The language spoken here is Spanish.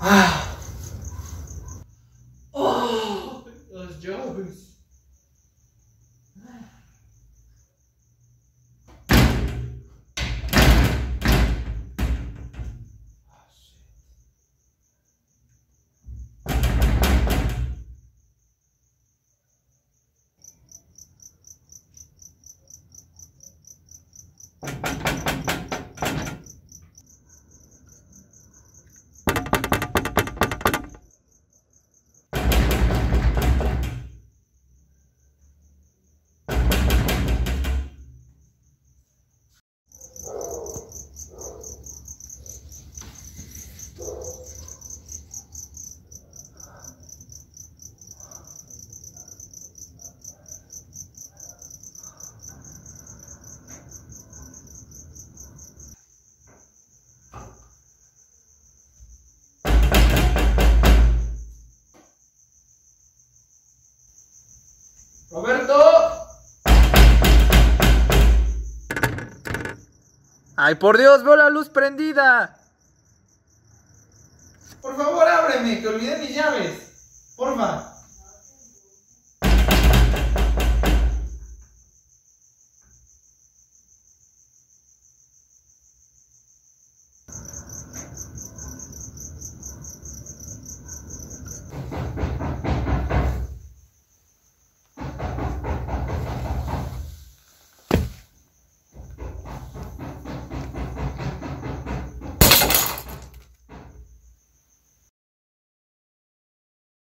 Ah. oh, those jobs. Roberto. Ay, por Dios, veo la luz prendida. Por favor, ábreme, que olvidé mis llaves. Porfa.